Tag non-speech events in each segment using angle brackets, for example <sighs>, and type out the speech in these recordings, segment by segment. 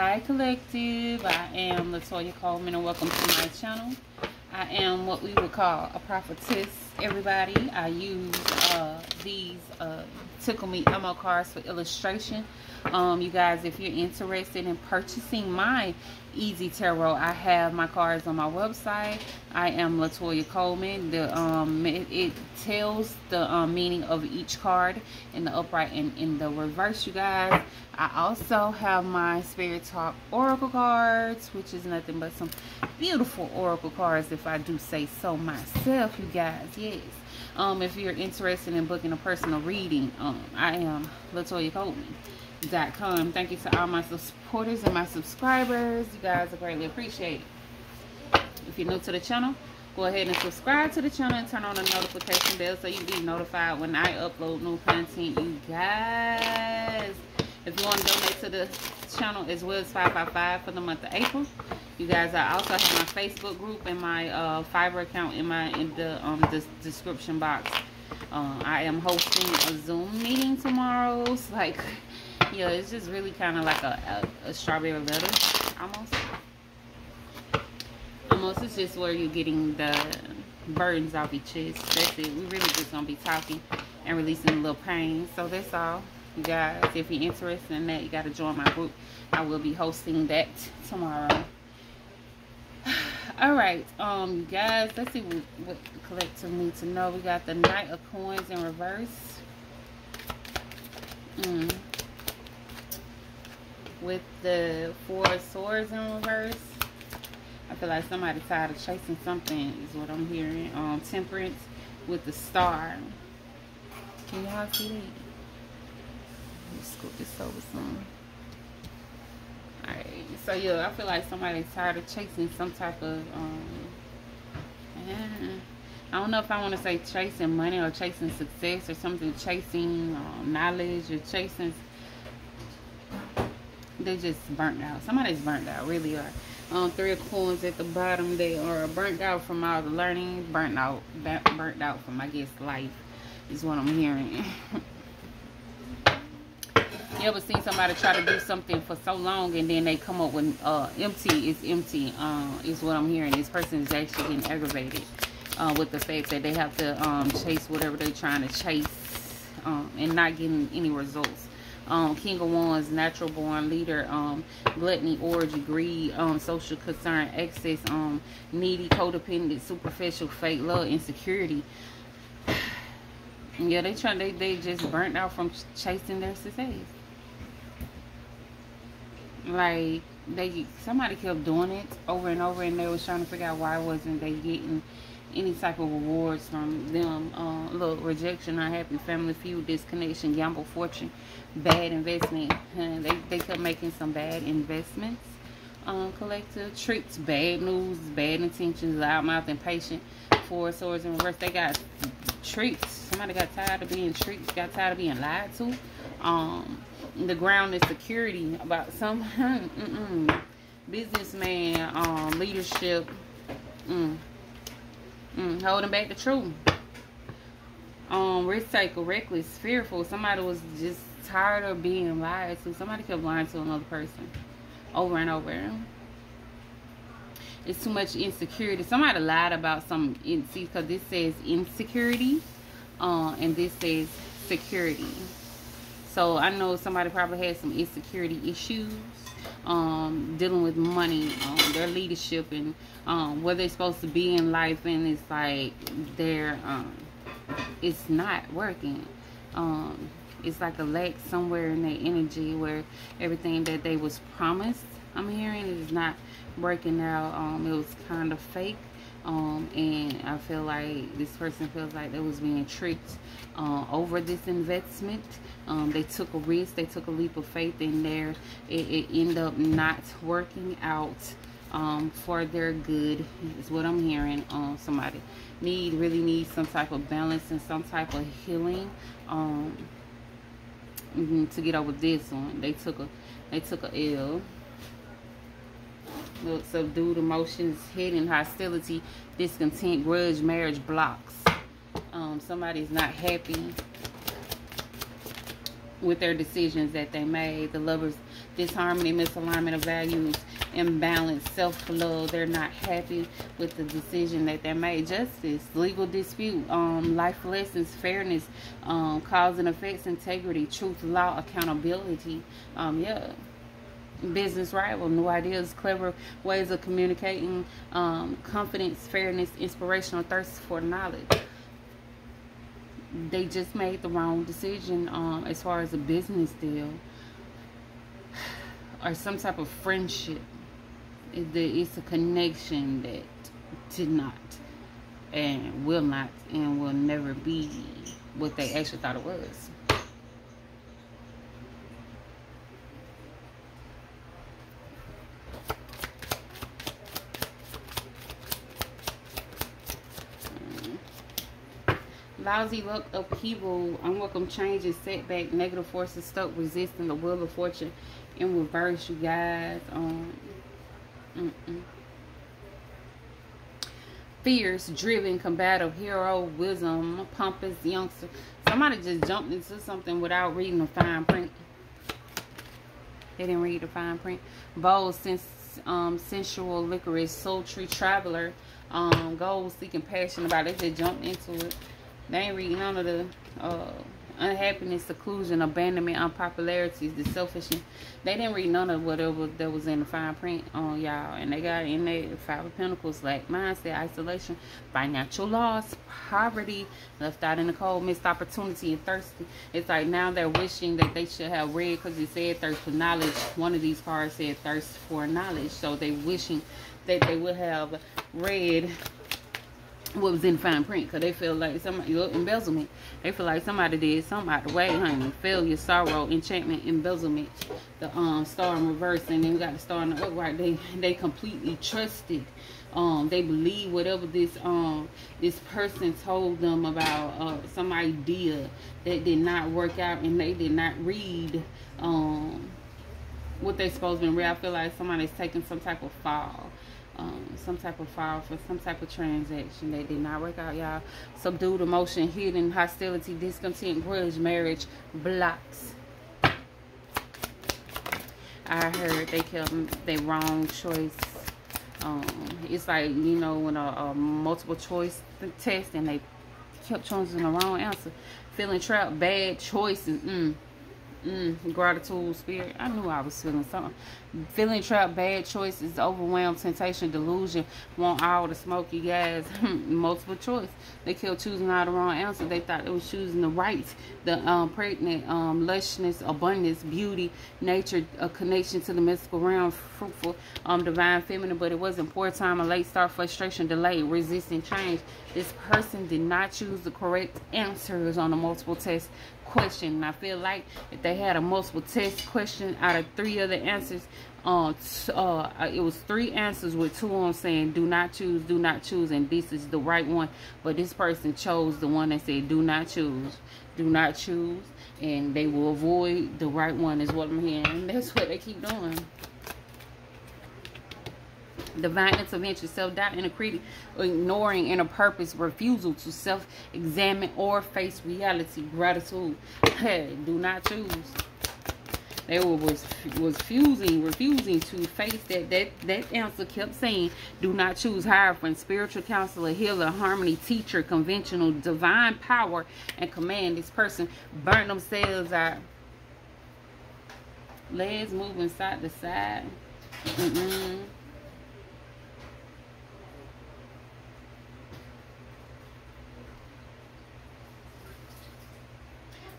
Hi Collective, I am Latoya Coleman and welcome to my channel. I am what we would call a prophetess, everybody. I use uh, these uh, Tickle Me Elmo cards for illustration. Um, you guys, if you're interested in purchasing my Easy Tarot, I have my cards on my website. I am Latoya Coleman. The um, it, it tells the um, meaning of each card in the upright and in the reverse, you guys. I also have my Spirit Talk Oracle cards, which is nothing but some beautiful Oracle cards, if I do say so myself, you guys. Yes. Um, if you're interested in booking a personal reading, um, I am Latoya Coleman com. Thank you to all my supporters and my subscribers. You guys are greatly appreciated. If you're new to the channel, go ahead and subscribe to the channel and turn on the notification bell so you be notified when I upload new content. You guys, if you want to donate to the channel as well as 555 for the month of April, you guys, I also have my Facebook group and my uh, Fiverr account in my in the um description box. Uh, I am hosting a Zoom meeting tomorrow. It's like <laughs> yeah, it's just really kind of like a, a, a, strawberry letter, almost. Almost, it's just where you're getting the burdens off your chest. That's it. We really just to be talking and releasing a little pain. So that's all. You guys, if you're interested in that, you got to join my group. I will be hosting that tomorrow. <sighs> all right um guys let's see what, what collective need to know we got the knight of coins in reverse mm with the four swords in reverse. I feel like somebody tired of chasing something is what I'm hearing. Um, temperance with the star. Can y'all see that? Let me scoop this over some. Alright, so yeah, I feel like somebody's tired of chasing some type of um I don't know if I want to say chasing money or chasing success or something, chasing um, knowledge or chasing they just burnt out. Somebody's burnt out, really are. Um, three of coins at the bottom. They are burnt out from all the learning, burnt out, burnt out from I guess life is what I'm hearing. <laughs> you ever seen somebody try to do something for so long and then they come up with uh, empty? It's empty. Uh, is what I'm hearing. This person is actually getting aggravated uh, with the fact that they have to um, chase whatever they're trying to chase um, and not getting any results um, King of Wands, natural born leader, um, gluttony, orgy, greed, um, social concern, excess, um, needy, codependent, superficial, fake love, insecurity. <sighs> yeah, they try. They they just burnt out from chasing their success. Like they somebody kept doing it over and over, and they was trying to figure out why wasn't they getting any type of rewards from them. Uh, look, rejection, unhappy, family feud, disconnection, gamble, fortune, bad investment. they, they kept making some bad investments. Um, collective tricks, bad news, bad intentions, loudmouth, impatient, four swords in reverse. They got tricks. Somebody got tired of being tricked, got tired of being lied to. Um, the ground is security about some <laughs> mm -mm, businessman, um, leadership. Mm, Mm, holding back the truth. Um, risk taker, reckless, fearful. Somebody was just tired of being lied to. Somebody kept lying to another person over and over. It's too much insecurity. Somebody lied about some. See, because this says insecurity, uh, and this says security. So I know somebody probably had some insecurity issues um, dealing with money, um, their leadership, and um, where they're supposed to be in life, and it's like they're um, it's not working. Um, it's like a lack somewhere in their energy where everything that they was promised, I'm hearing, is not working out. Um, it was kind of fake. Um, and I feel like this person feels like they was being tricked uh, over this investment. Um, they took a risk, they took a leap of faith in there. It, it ended up not working out um, for their good is what I'm hearing. Um, somebody need really needs some type of balance and some type of healing um, mm-hmm, to get over this one. They took a they took a L subdued emotions, hidden hostility, discontent, grudge, marriage blocks. Um, somebody's not happy with their decisions that they made. The lovers, disharmony, misalignment of values, imbalance, self-love. They're not happy with the decision that they made. Justice, legal dispute, um, life lessons, fairness, um, cause and effects, integrity, truth, law, accountability. Um, yeah business rival, new ideas, clever ways of communicating, um, confidence, fairness, inspirational thirst for knowledge. They just made the wrong decision um, as far as a business deal or some type of friendship. It's a connection that did not and will not and will never be what they actually thought it was. Lousy luck, upheaval, unwelcome changes, setback, negative forces, stuck, resisting the wheel of fortune in reverse, you guys. Um, mm -mm. Fierce, driven, combative, hero, wisdom, pompous, youngster. Somebody just jumped into something without reading the fine print. They didn't read the fine print. Bold, um, sensual, licorice, sultry, traveler, um, goal seeking, passion about it. They just jumped into it. They ain't reading none of the uh, unhappiness, seclusion, abandonment, unpopularities, the selfishness. They didn't read none of whatever that was in the fine print on y'all. And they got in there Five of Pentacles, like mindset, isolation, financial loss, poverty, left out in the cold, missed opportunity, and thirsty. It's like now they're wishing that they should have read because it said thirst for knowledge. One of these cards said thirst for knowledge. So they wishing that they would have read what was in fine print because they feel like somebody look embezzlement they feel like somebody did something out the way honey. Failure sorrow enchantment embezzlement. The um star in reverse and then we got the star in the upright they they completely trusted um they believe whatever this um this person told them about uh some idea that did not work out and they did not read um what they supposed to be. Read i feel like somebody's taking some type of fall um, some type of file for some type of transaction that did not work out, y'all. Subdued emotion, hidden hostility, discontent, grudge, marriage, blocks. I heard they kept their wrong choice. Um, it's like, you know, when a, a multiple choice test and they kept choosing the wrong answer. Feeling trapped, bad choices. Mm. Mm, gratitude, spirit. I knew I was feeling something. Feeling trapped, bad choices, overwhelmed, temptation, delusion, want all the smoky gas, <laughs> multiple choice. They kept choosing all the wrong answer. They thought they was choosing the right, the um, pregnant, um, lushness, abundance, beauty, nature, a connection to the mystical realm, fruitful, um, divine feminine, but it wasn't poor time, a late start, frustration, delay, resisting change. This person did not choose the correct answers on the multiple test question. And I feel like if they had a multiple test question out of three other answers, uh, uh, it was three answers with two on saying do not choose, do not choose, and this is the right one. But this person chose the one that said do not choose, do not choose, and they will avoid the right one is what I'm hearing. And <laughs> that's what they keep doing divine intervention, self-doubt, and critic, ignoring inner purpose, refusal to self-examine or face reality, gratitude. Hey, do not choose. They were, was was fusing, refusing to face that. That that answer kept saying, "Do not choose hierophant, spiritual counselor, healer, harmony, teacher, conventional, divine power, and command." This person burn themselves out. Legs moving side to side. Mm -mm.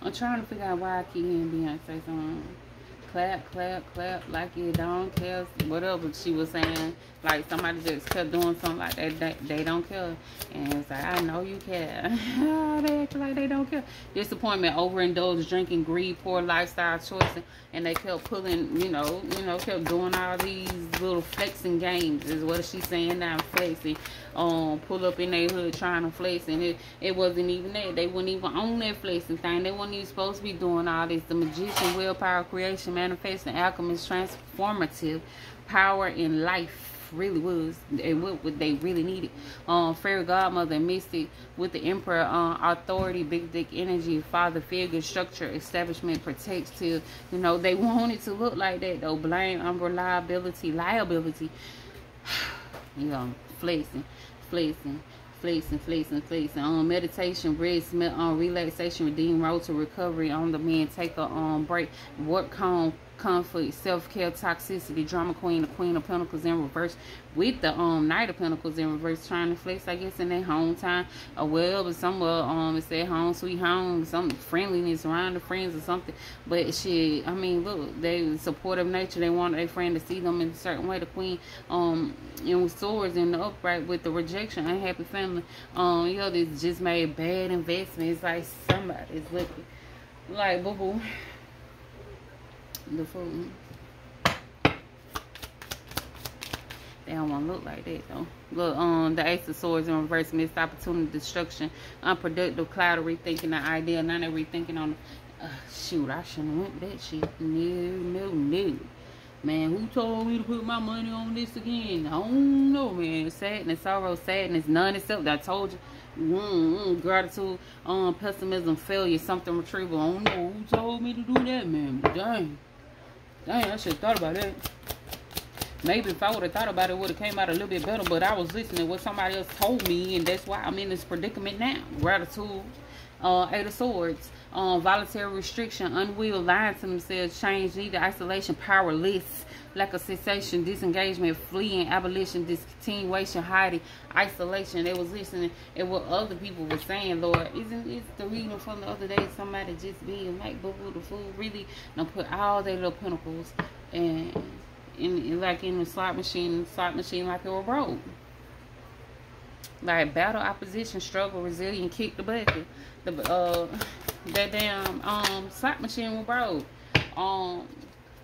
I'm trying to figure out why I keep hearing Beyonce song. Clap, clap, clap, like you don't care. Whatever she was saying. Like somebody just kept doing something like that. They, they don't care. And it's like, I know you care. <laughs> they act like they don't care. Disappointment, overindulged, drinking, greed, poor lifestyle choices. And they kept pulling, you know, you know, kept doing all these little flexing games is what she's saying now, flexing um pull up in their hood trying to flex and it, it wasn't even that. They wouldn't even own that flexing thing. They weren't even supposed to be doing all this. The magician, willpower, creation, manifesting alchemist transformative power in life really was and what, they really needed. Um, fairy godmother, mystic with the emperor, um, authority, big dick energy, father figure, structure, establishment, protects to, you know, they <laughs> wanted to look like that though. Blame, unreliability, liability. <sighs> you know, flexing, flexing flexing, flexing, flexing. Um, meditation, rest, um, relaxation, redeem road to recovery on the man. Take a um break, work home, conflict, self-care, toxicity, drama queen, the queen of pentacles in reverse with the um knight of pentacles in reverse, trying to flex, I guess, in their home time. Or well, but somewhere um it's their home sweet home, some friendliness around the friends or something. But she I mean, look, they supportive nature. They want their friend to see them in a certain way. The queen, um, and with swords in the upright with the rejection, unhappy family. Um, you know, they just made bad investments. Like somebody's looking like boo boo the food. They don't want to look like that though. Look, um, the Ace of Swords in reverse, missed opportunity, destruction, unproductive, cloud rethinking the idea. They're rethinking on. Uh, shoot, I shouldn't went that shit. No, no, no. Man, who told me to put my money on this again? I don't know, man. Sadness, sorrow, sadness, none except I told you. Mm, mm, gratitude, um, pessimism, failure, something retrieval. I don't know who told me to do that, man. Dang. Dang, I should have thought about it. Maybe if I would have thought about it, it would have came out a little bit better. But I was listening to what somebody else told me, and that's why I'm in this predicament now. Gratitude, uh, Eight of Swords, um, voluntary restriction, unwill, lying to themselves, change, neither isolation, powerless, lack of cessation, disengagement, fleeing, abolition, discontinuation, hiding, isolation. They was listening and what other people were saying, Lord. Isn't it the reading from the other day? Somebody just being like boo boo the fool really don't put all their little pentacles and in like in the slot machine, slot machine like it were broke. Like battle opposition, struggle, resilient, kick the bucket. The uh that damn um slot machine was broke. Um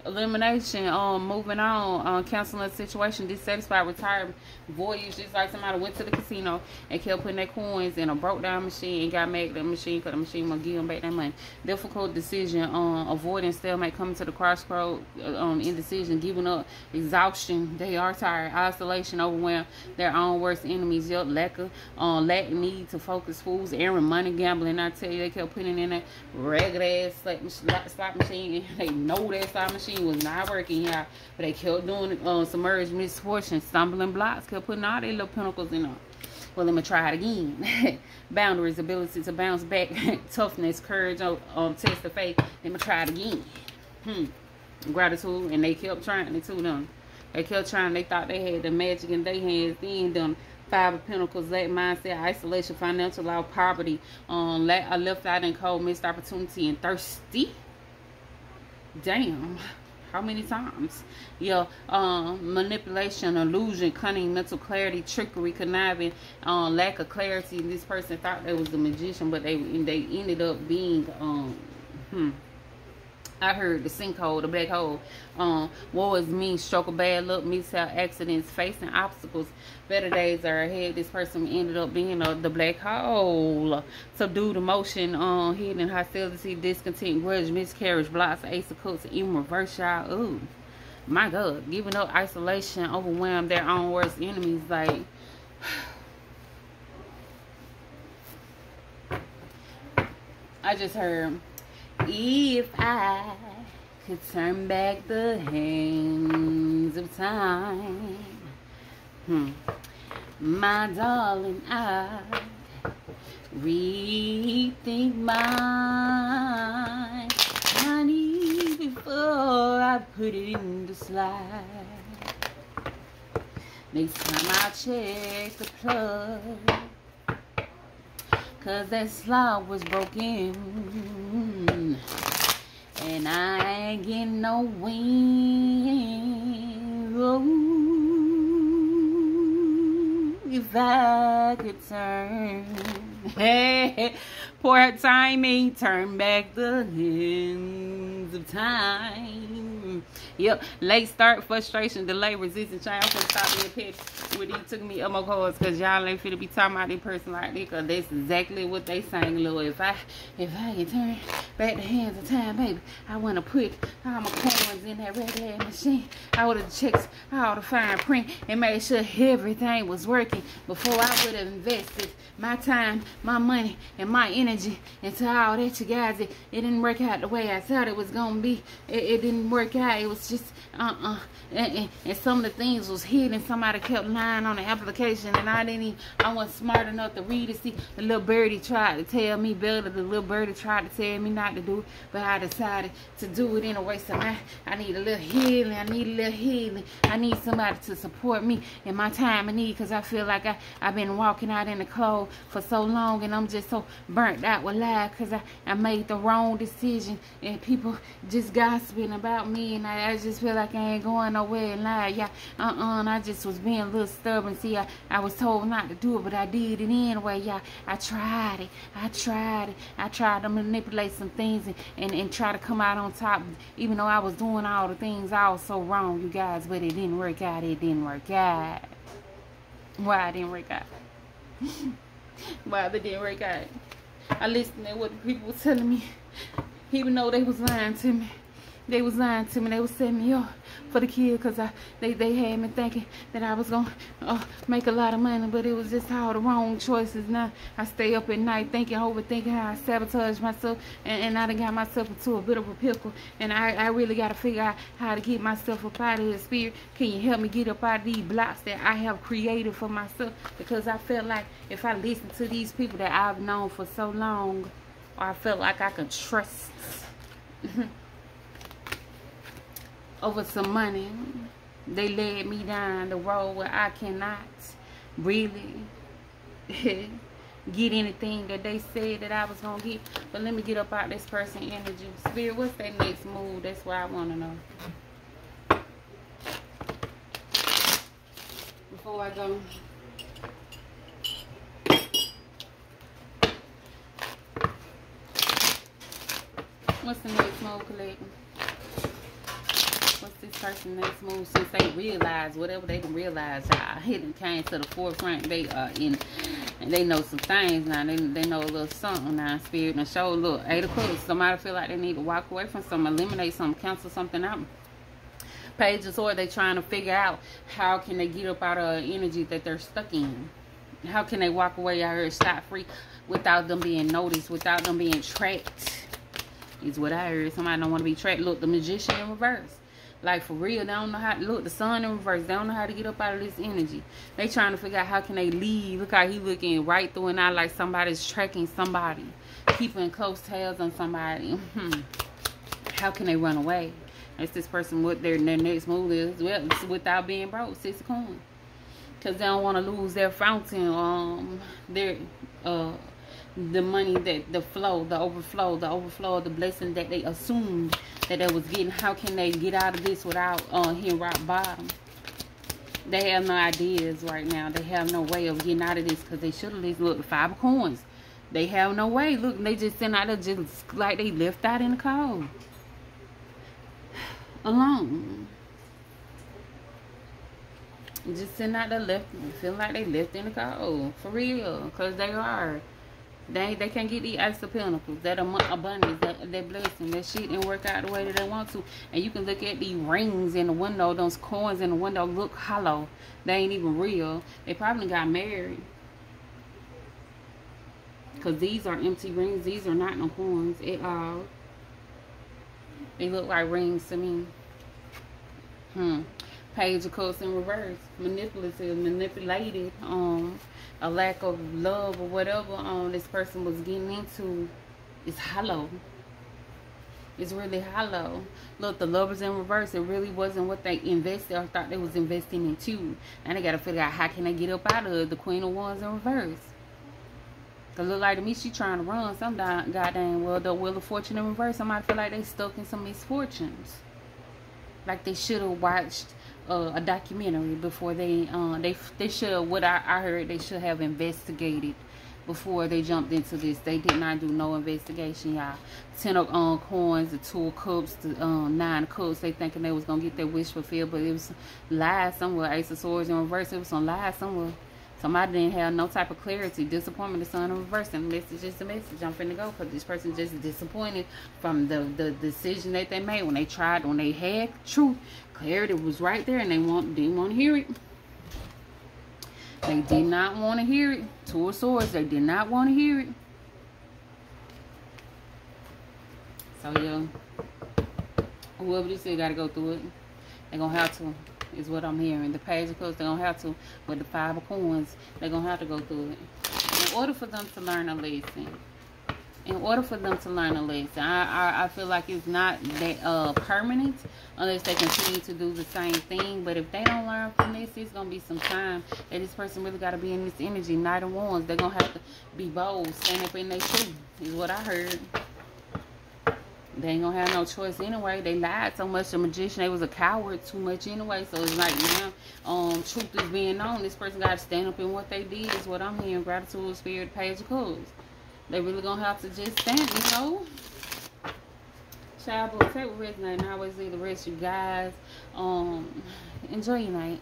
elimination, um, moving on, um, canceling the situation, dissatisfied, retirement, voyage, just like somebody went to the casino and kept putting their coins in a broke down machine and got mad at the machine because the machine will give them back their money. Difficult decision, um, avoiding stalemate, coming to the crossroad, uh, um, indecision, giving up, exhaustion, they are tired, isolation, overwhelmed, their own worst enemies, yep, lack of, um, lack need to focus, fools, errand, money, gambling. I tell you, they kept putting in that ragged ass slot machine. <laughs> They know that slot machine machine was not working, yeah. But they kept doing uh, submerged misfortune, stumbling blocks, kept putting all their little pentacles in them. Well, let me try it again. <laughs> Boundaries, ability to bounce back, <laughs> toughness, courage, um, um, test of faith. Let me try it again. Hmm. Gratitude, and they kept trying it too, them. They kept trying. They thought they had the magic in their hands. Then them five of pentacles, lack mindset, isolation, financial law, poverty, um, left out in cold, missed opportunity, and thirsty. Damn how many times? Yeah, um, manipulation, illusion, cunning, mental clarity, trickery, conniving, um, lack of clarity. This person thought they was the magician, but they they ended up being um, hmm, I heard the sinkhole, the black hole. Um, woe is me, stroke of bad luck, mishap, accidents, facing obstacles. Better days are ahead. This person ended up being the black hole. Subdued emotion, um, hidden hostility, discontent, grudge, miscarriage, blocks, ace of cups, even reverse y'all. Ooh, my God. Giving up, isolation, overwhelmed, their own worst enemies. Like, <sighs> I just heard if I could turn back the hands of time, hmm, my darling, I rethink mine. Honey, before I put it in the slide. Next time I check the plug. Cause that slot was broken. And I getting no wind. Oh, if I could turn. Hey, poor timing. Turn back the hands of time. Mm-hmm. yep. Late start, frustration, delay, resistance. I'm gonna stop being petty with these took me up my cards because y'all ain't fit be talking about this person like this because that's exactly what they saying, Lord. If I if I can turn back the hands of time, baby, I wanna put all my coins in that red machine. I would have checked all the fine print and made sure everything was working before I would have invested my time, my money, and my energy into all that you guys. It, it didn't work out the way I thought it was gonna be. It, it didn't work out. It was just uh-uh. And, and, some of the things was hidden. Somebody kept lying on the application and I didn't even, I wasn't smart enough to read it. See, the little birdie tried to tell me better. The little birdie tried to tell me not to do it. But I decided to do it anyway. So I, I need a little healing. I need a little healing. I need somebody to support me in my time of need because I feel like I, I've been walking out in the cold for so long and I'm just so burnt out with life because I, I made the wrong decision and people just gossiping about me and I, I just feel like I ain't going nowhere in life. Yeah, uh-uh, I just was being a little stubborn. See, I, I was told not to do it, but I did it anyway. Yeah, I tried it. I tried it. I tried to manipulate some things and, and, and try to come out on top, even though I was doing all the things I was so wrong, you guys, but it didn't work out. It didn't work out. Why it didn't work out? <laughs> Why it didn't work out? I listened to what people were telling me, even though they was lying to me. They was lying to me. They was setting me up for the kid because I they, they had me thinking that I was going to uh, make a lot of money, but it was just all the wrong choices. Now I stay up at night thinking, overthinking how I sabotage myself, and, and I done got myself into a bit of a pickle. And I, I really got to figure out how to get myself up out of this spirit. Can you help me get up out of these blocks that I have created for myself? Because I felt like if I listen to these people that I've known for so long, I felt like I could trust. <laughs> over some money. They led me down the road where I cannot really <laughs> get anything that they said that I was going to get. But let me get up out this person energy. Spirit, what's their next move? That's what I want to know. Before I go. What's the next move, collecting? This person next move since they realize whatever they can realize y'all hidden came to the forefront they are in and they know some things now they, they know a little something now spirit and show look eight of cups somebody feel like they need to walk away from some eliminate some cancel something out pages or they trying to figure out how can they get up out of energy that they're stuck in how can they walk away out here shot free without them being noticed without them being tracked is what I heard. Somebody don't want to be tracked. Look, the magician in reverse. Like for real, they don't know how to look. The sun in reverse. They don't know how to get up out of this energy. They trying to figure out how can they leave. Look how he looking right through and out like somebody's tracking somebody, keeping close tails on somebody. Hmm. how can they run away? That's this person what their their next move is. Well, without being broke, six coin. Cause they don't want to lose their fountain. Um, their uh the money that the flow, the overflow, the overflow of the blessing that they assumed that they was getting. How can they get out of this without uh, hitting rock bottom? They have no ideas right now. They have no way of getting out of this because they should have least look five coins. They have no way. Look, they just sent out there just like they left out in the cold. <sighs> Alone. Just sitting out there left, feeling like they left in the cold. For real. Because they are. They they can't get the Ace of Pentacles, that abundance, that, that blessing, that shit didn't work out the way that they want to. And you can look at the rings in the window, those coins in the window look hollow. They ain't even real. They probably got married. Because these are empty rings. These are not no coins at all. They look like rings to me. Hmm. Page of Cups in reverse. Manipulative, manipulated. Um a lack of love or whatever um this person was getting into is hollow. It's really hollow. Look, the lovers in reverse, it really wasn't what they invested or thought they was investing into. Now they gotta figure out how can they get up out of the Queen of Wands in reverse. Cause look like to me she trying to run some goddamn well the Wheel of Fortune in reverse. Somebody feel like they stuck in some misfortunes. Like they should have watched uh, a documentary before they uh, they they should what I, I heard they should have investigated before they jumped into this. They did not do no investigation, y'all. Ten of um, coins, the two cups, the um, nine cups. They thinking they was gonna get their wish fulfilled, but it was lies somewhere. Ace of swords in reverse. It was some lies somewhere. Somebody didn't have no type of clarity. Disappointment is on reverse. And message is a message. I'm finna go because this person just disappointed from the, the decision that they made when they tried, when they had truth. Clarity was right there and they want, didn't want to hear it. They did not want to hear it. Two of swords, they did not want to hear it. So yeah, whoever this is got to go through it. They're going to have to, is what I'm hearing. The page of cups, they're going to have to. With the five of coins, they're going to have to go through it. In order for them to learn a lesson, in order for them to learn a lesson. I, I, I feel like it's not that uh, permanent unless they continue to do the same thing. But if they don't learn from this, it's going to be some time that this person really got to be in this energy. Knight of Wands. They're going to have to be bold, stand up in their truth, is what I heard. They ain't gonna have no choice anyway. They lied so much. The magician, they was a coward too much anyway. So it's like now, um, truth is being known. This person got to stand up in what they did. Is what I'm hearing. Gratitude, spirit, page of cups. They really gonna have to just stand, you know. Child, boy, take what resonate and I always leave the rest of you guys. Um, enjoy your night.